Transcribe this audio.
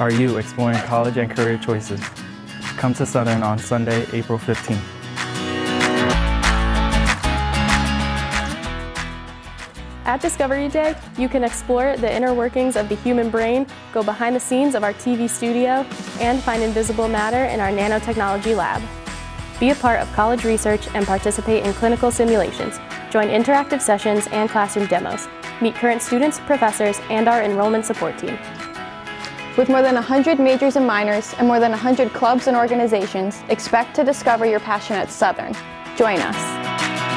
Are you exploring college and career choices? Come to Southern on Sunday, April 15th. At Discovery Day, you can explore the inner workings of the human brain, go behind the scenes of our TV studio, and find invisible matter in our nanotechnology lab. Be a part of college research and participate in clinical simulations. Join interactive sessions and classroom demos. Meet current students, professors, and our enrollment support team. With more than 100 majors and minors and more than 100 clubs and organizations, expect to discover your passion at Southern. Join us.